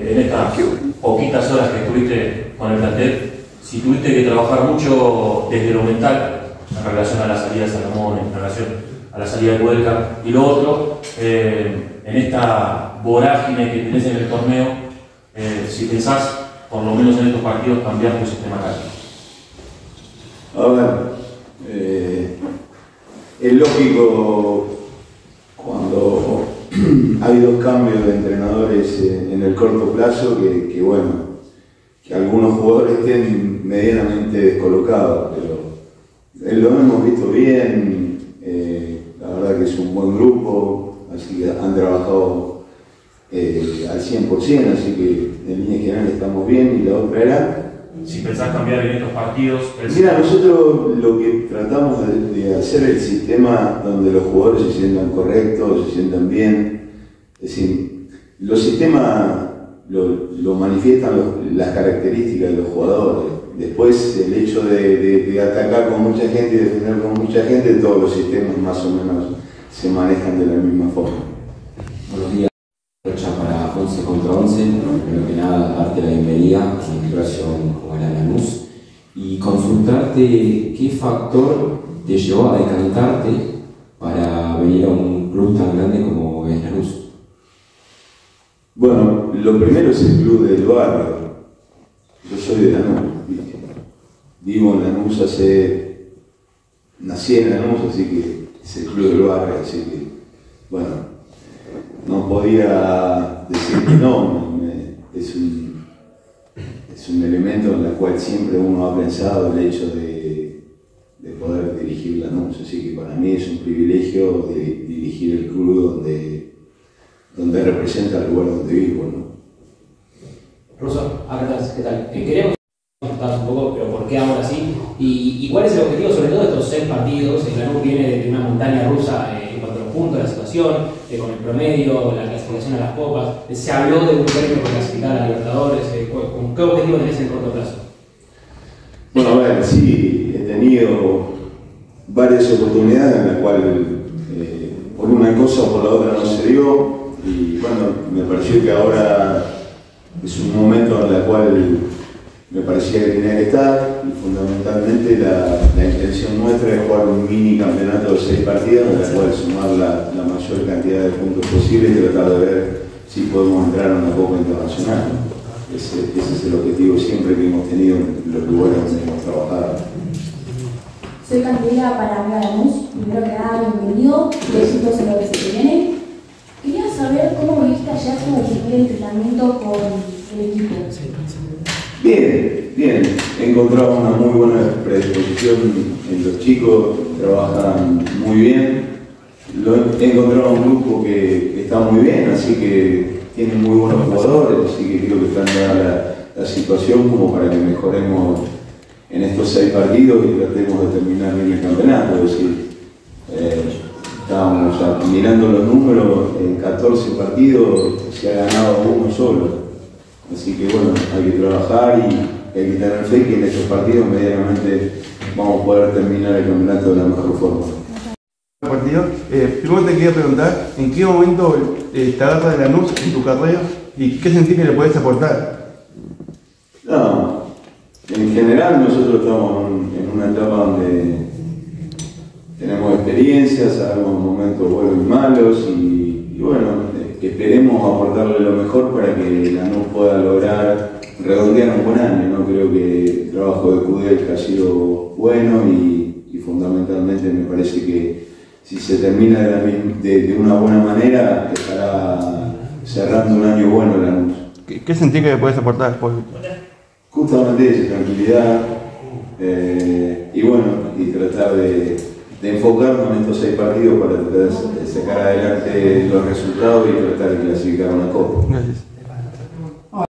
En estas poquitas horas que estuviste con el plantel, si tuviste que trabajar mucho desde lo mental, en relación a la salida de Salomón, en relación a la salida de Huelca, y lo otro, eh, en esta vorágine que tenés en el torneo, eh, si pensás, por lo menos en estos partidos, cambiar tu sistema táctico. A ver, eh, es lógico hay dos cambios de entrenadores en el corto plazo que, que, bueno, que algunos jugadores estén medianamente descolocados, pero lo hemos visto bien, eh, la verdad que es un buen grupo, así que han trabajado eh, al 100%, así que en línea general estamos bien y la otra era si pensás cambiar en estos partidos. Mira, nosotros lo que tratamos de, hacer es el sistema donde los jugadores se sientan correctos, se sientan bien. Es decir, los sistemas lo, manifiestan las características de los jugadores. Después, el hecho de, atacar con mucha gente y defender con mucha gente, todos los sistemas más o menos se manejan de la misma forma. Buenos días. Para 11 contra 11, primero que nada, darte la bienvenida en relación con el Lanús y consultarte qué factor te llevó a decantarte para venir a un club tan grande como es Lanús. Bueno, lo primero es el club del barrio. Yo soy de Lanús. Vivo en Lanús hace. Nací en Lanús, así que es el club del barrio, así que, bueno, no podía decir que no. Es un, es un elemento en el cual siempre uno ha pensado el hecho de, de poder dirigir Lanús, así que para mí es un privilegio dirigir el club donde donde representa el lugar donde vivo. ¿no? Ruso, ¿qué tal? Eh, queremos un poco, pero ¿por qué ahora sí? ¿Y, y cuál es el objetivo, sobre todo, de estos seis partidos? El Lanús viene de una montaña rusa eh, en cuanto a los puntos, la situación, eh, con el promedio, la clasificación a las copas. Se habló de un premio por clasificar a Libertadores. ¿Con qué objetivo tenés en el corto plazo? Bueno, a ver, sí, he tenido varias oportunidades en las cuales por una cosa o por la otra no se dio y bueno, me pareció que ahora es un momento en el cual me parecía que tenía que estar y fundamentalmente la, intención nuestra es jugar un mini campeonato de seis partidos en el cual sumar la, mayor cantidad de puntos posible y tratar de ver si podemos entrar a una Copa Internacional. Ese, es el objetivo siempre que hemos tenido en los lugares donde hemos trabajado. Soy candidata para Lanús. Primero que nada, bienvenido en lo que se viene. Saber cómo viste ayer como primer entrenamiento con el equipo. Bien, bien. He encontrado una muy buena predisposición en los chicos, trabajan muy bien. he encontrado un grupo que, está muy bien, así que tienen muy buenos jugadores, así que creo que están dada la, situación como para que mejoremos en estos seis partidos y tratemos de terminar bien el campeonato. Es decir, mirando los números, en 14 partidos se ha ganado uno solo. Así que bueno, hay que trabajar y hay que tener fe que en estos partidos medianamente vamos a poder terminar el campeonato de la mejor forma. Partido. Eh, primero te quería preguntar, ¿en qué momento eh, te de la luz en tu carrera y qué sentís que le puedes aportar? No, en general nosotros estamos en una etapa donde tenemos experiencias, sabemos momentos buenos y malos y, bueno, esperemos aportarle lo mejor para que la NUS pueda lograr redondear un buen año. ¿no? Creo que el trabajo de Kudel ha sido bueno y, fundamentalmente me parece que si se termina de, una buena manera estará cerrando un año bueno la NUS. ¿Qué, qué sentís que le puedes aportar después? Justamente eso, tranquilidad eh, y bueno, y tratar de de enfocarnos en estos seis partidos para de sacar adelante los resultados y tratar de clasificar una copa.